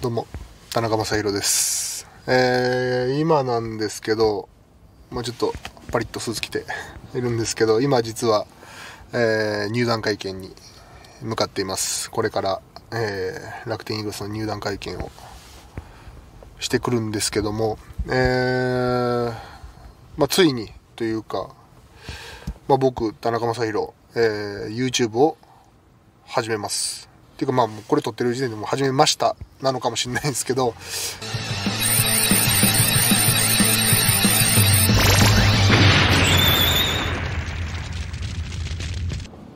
どうも田中将大です、えー今なんですけどもうちょっとパリッとスーツ着ているんですけど今実は、えー入団会見に向かっています。これから、えー楽天イーグルスの入団会見をしてくるんですけども、えーまあ、ついにというか、まあ、僕田中将大、えー YouTube を始めます。っていうかまあこれ撮ってる時点でも始めました。なのかもしれないんですけど。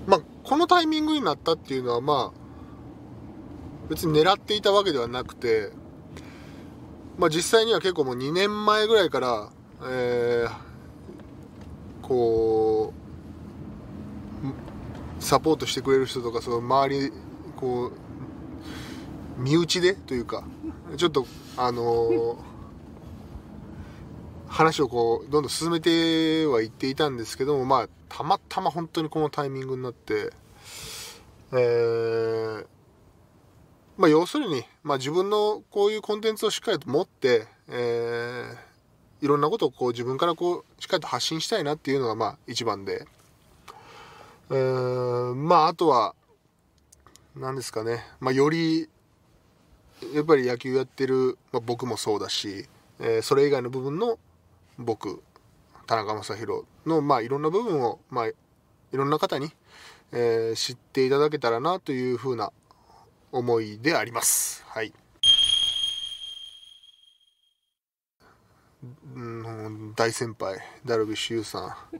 まあこのタイミングになったっていうのはまあ別に狙っていたわけではなくてまあ実際には結構もう2年前ぐらいからえーこうサポートしてくれる人とかその周りこう身内でというかちょっとあの話をこうどんどん進めてはいっていたんですけどもまあたまたま本当にこのタイミングになってえーまあ要するに、まあ、自分のこういうコンテンツをしっかりと持って、えーいろんなことをこう自分からこうしっかりと発信したいなっていうのがまあ一番で。えーまああとは何ですかね、まあ、よりやっぱり野球やってる、まあ、僕もそうだし、えーそれ以外の部分の僕田中将大の、まあ、いろんな部分を、まあ、いろんな方に、えー知っていただけたらなというふうな思いであります。はい。うん大先輩ダルビッシュ有さん。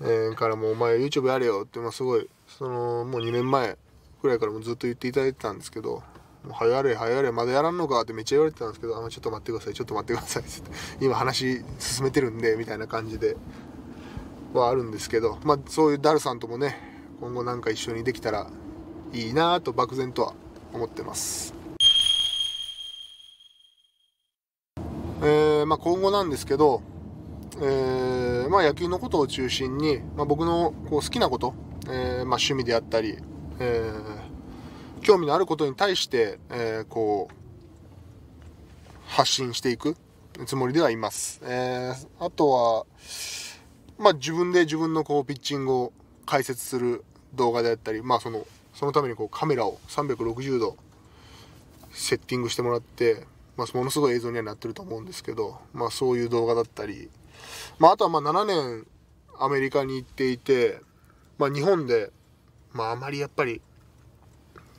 えーからも「お前 YouTube やれよ」って、まあ、すごいそのもう2年前くらいからもずっと言っていただいてたんですけど「もう早やれ早やれまだやらんのか」ってめっちゃ言われてたんですけど「あのちょっと待ってくださいちょっと待ってください」って今話進めてるんでみたいな感じではあるんですけど、まあ、そういうダルさんともね今後なんか一緒にできたらいいなと漠然とは思ってます。えーまあ、今後なんですけど、えーまあ、野球のことを中心に、まあ、僕のこう好きなこと、えーまあ、趣味であったり、えー興味のあることに対して、えーこう発信していくつもりではいます。えーあとは、まあ、自分で自分のこうピッチングを解説する動画であったり、まあ、そのそのためにこうカメラを360度セッティングしてもらって、まあ、ものすごい映像にはなってると思うんですけど、まあ、そういう動画だったり、まあ、あとはまあ7年アメリカに行っていて、まあ、日本で、まあ、あまりやっぱり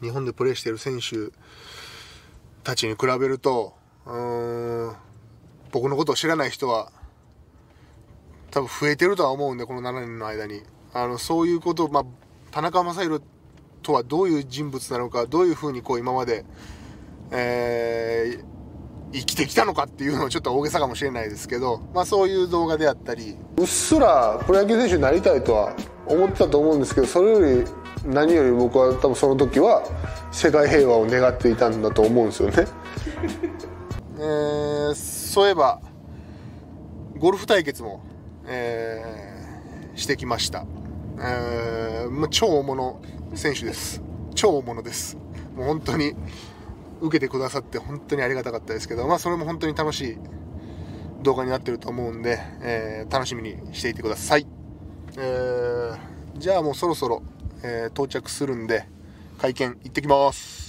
日本でプレーしている選手たちに比べるとうーん僕のことを知らない人は多分増えてるとは思うんでこの7年の間に。あのそういうことを、まあ、田中将大とはどういう人物なのかどういうふうにこう今まで、えー生きてきたのかっていうのはちょっと大げさかもしれないですけど、まあ、そういう動画であったり。うっすらプロ野球選手になりたいとは思ってたと思うんですけどそれより何より僕は多分その時は世界平和を願っていたんだと思うんですよね。えーそういえばゴルフ対決も、えーしてきました、えー超大物選手です。超大物です。もう本当に受けてくださって本当にありがたかったですけど、まあ、それも本当に楽しい動画になってると思うんで、えー楽しみにしていてください、えーじゃあもうそろそろ、えー到着するんで会見行ってきます。